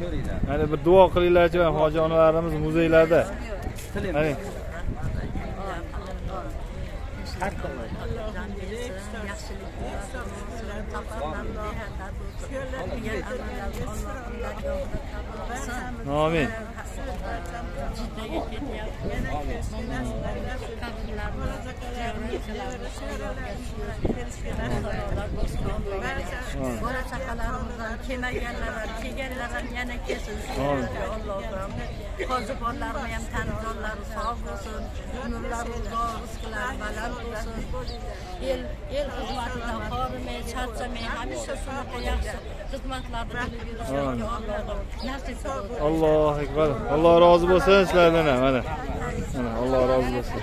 ko'ringlar Mana bir duo qilinglarchi hoji onalarimiz muzeylarda. tiling Mana amin. Bola chaqalarimizdan kelmaganlar ham kelganlar ham yana kelsin Amin. allohim hozir borlarni ham tanzonlari sog' bo'lsin umrlari uzoq rizqlari baland bo'lsin el el xizmatida horimay charchamay hamisha shunaqa yaxshi xizmatlarni qilib yurishlarga allohim nasib qilsin Allohu akbar. Alloh rozi bo'lsin sizlardan ham mana. Mana Alloh rozi bo'lsin.